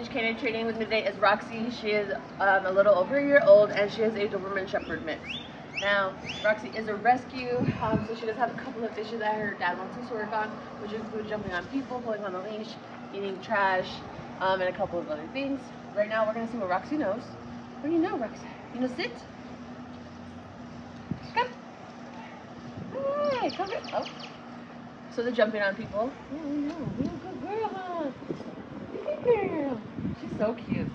Sausage Canine training with me today is Roxy. She is um, a little over a year old and she is a Doberman Shepherd mix. Now, Roxy is a rescue, um, so she does have a couple of issues that her dad wants us to work on, which include jumping on people, pulling on the leash, eating trash, um, and a couple of other things. Right now, we're going to see what Roxy knows. What do you know, Roxy? You know sit? Come. Hey, come here. Oh. So they're jumping on people. Oh, no. You're a good girl, huh? She's so cute.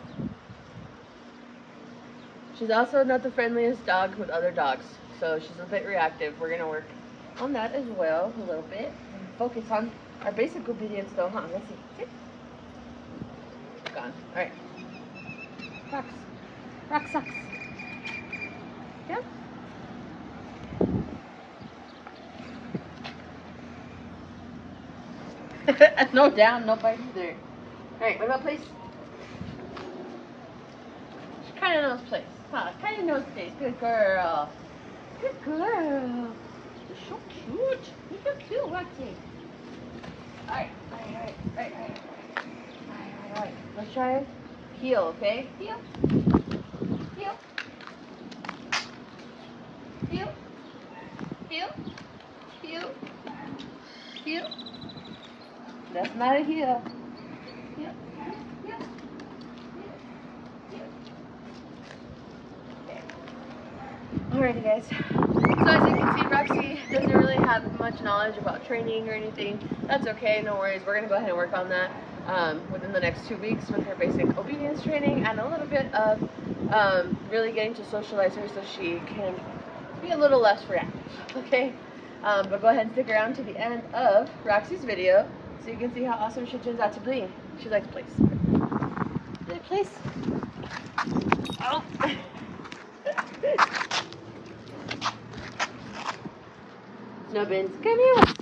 She's also not the friendliest dog with other dogs, so she's a bit reactive. We're gonna work on that as well a little bit. Focus on our basic obedience though, huh? Let's see. Sit. Gone. Alright. Rocks. Rock socks. Yeah? no down, no bite either. Alright, what about place? She kind of knows place. Huh? Kind of knows place. Good girl. Good girl. You're so cute. You're so cute, Roxy. Alright, alright, alright, alright, alright. Alright, alright. Let's try heel, okay? Heel. Heel. Heel. Heel. Heel. Heel. That's not a. Heel. Alrighty guys, so as you can see Roxy doesn't really have much knowledge about training or anything. That's okay, no worries. We're going to go ahead and work on that um, within the next two weeks with her basic obedience training and a little bit of um, really getting to socialize her so she can be a little less reactive, okay? Um, but go ahead and stick around to the end of Roxy's video so you can see how awesome she turns out to be. She likes place. Place? Oh! Snubbins, come here.